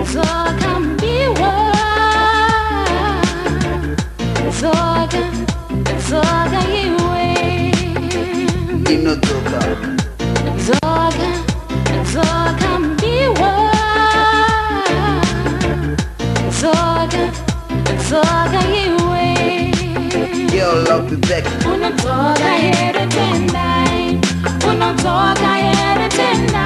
Nzoka mbiwa Nzoka Nzoka iwe inodzoka Nzoka Nzoka mbiwa Nzoka Nzoka iwe girl i'll be back. Unatoka here tonight Unatoka here tonight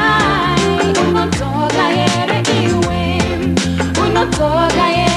Unatoka here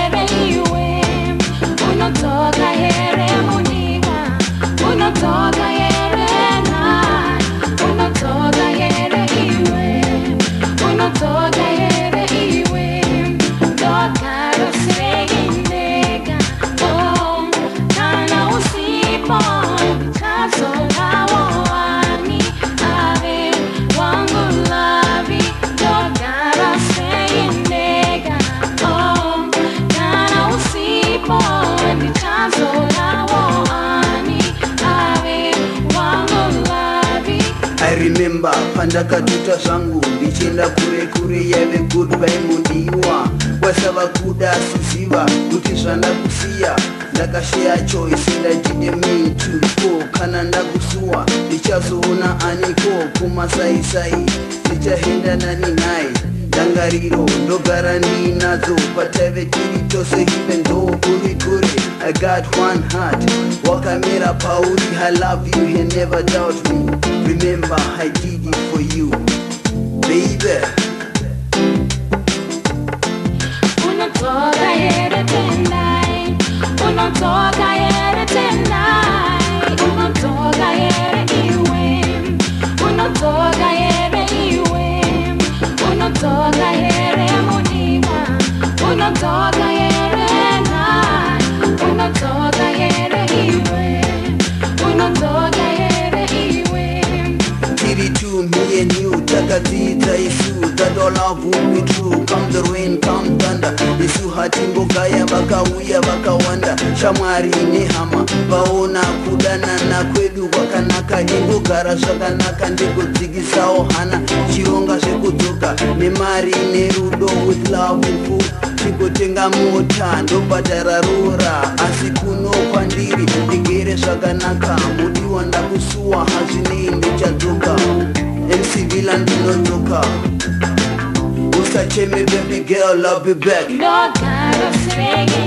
remember pandakatuta zvangu ndichienda kure kure yave goodby mundiwa wasava kuda asiziva kuti zvandakusiya ndakasheya choice ndachine mituko kana ndakusuwa ndichazoona aniko kumasaisai. Ndichaenda nani naye i got one heart. Wakamera pauri i love you. And never doubt me. Remember i did it for you. Baby. Unatoka here tonight Unatoka here tonight Unatoka here iwe. Unatoka tiri two me and you takadziita isu that all love will be true come the rain come thunder. Isu hatimbogaya vakauya vakawanda shamwari nehama vaona kudanana kwedu kwakanaka ingogara zvakanaka ndigodzikisawo hana chironga zvekudzoka nemari nerudo with love food tigotenga mota ndobhadhara rora. Asi kuno kwandiri ndigere zvakanaka. Mudiwa ndakusuwa hazvinei ndichadzoka usacheme baby girl i'll be back. Ndogara singing